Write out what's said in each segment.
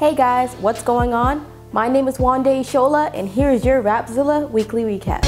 Hey guys, what's going on? My name is Wanda Ishola, and here is your Rapzilla weekly recap.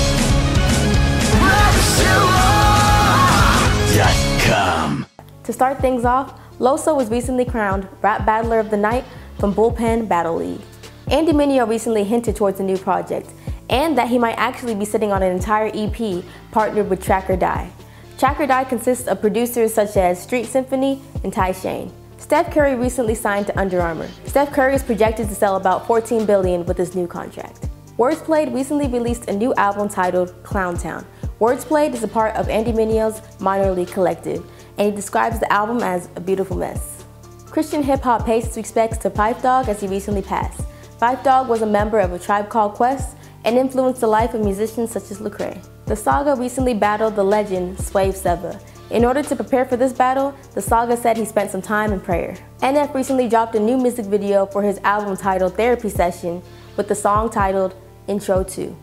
Rapzilla.com. To start things off, Loso was recently crowned Rap Battler of the Night from Bullpen Battle League. Andy Mineo recently hinted towards a new project, and that he might actually be sitting on an entire EP partnered with Track or Die. Track or Die consists of producers such as Street Symphony and Ty Shane. Steph Curry recently signed to Under Armour. Steph Curry is projected to sell about 14 billion with his new contract. Wordsplayed recently released a new album titled Clowntown. Wordsplayed is a part of Andy Mineo's Miner League Collective, and he describes the album as a beautiful mess. Christian hip hop pays respects to Phife Dawg as he recently passed. Phife Dawg was a member of a tribe called Quest and influenced the life of musicians such as Lecrae. Th3 Saga recently battled the legend Swave Sevah. In order to prepare for this battle, the Saga said he spent some time in prayer. NF recently dropped a new music video for his album titled Therapy Session with the song titled Intro 2.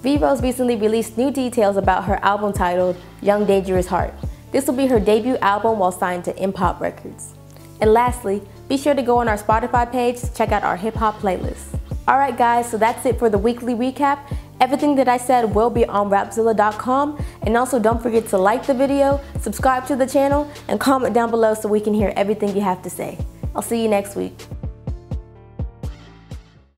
V.Rose recently released new details about her album titled Young Dangerous Heart. This will be her debut album while signed to Inpop Records. And lastly, be sure to go on our Spotify page to check out our hip hop playlist. Alright guys, so that's it for the weekly recap. Everything that I said will be on Rapzilla.com and also don't forget to like the video, subscribe to the channel, and comment down below so we can hear everything you have to say. I'll see you next week.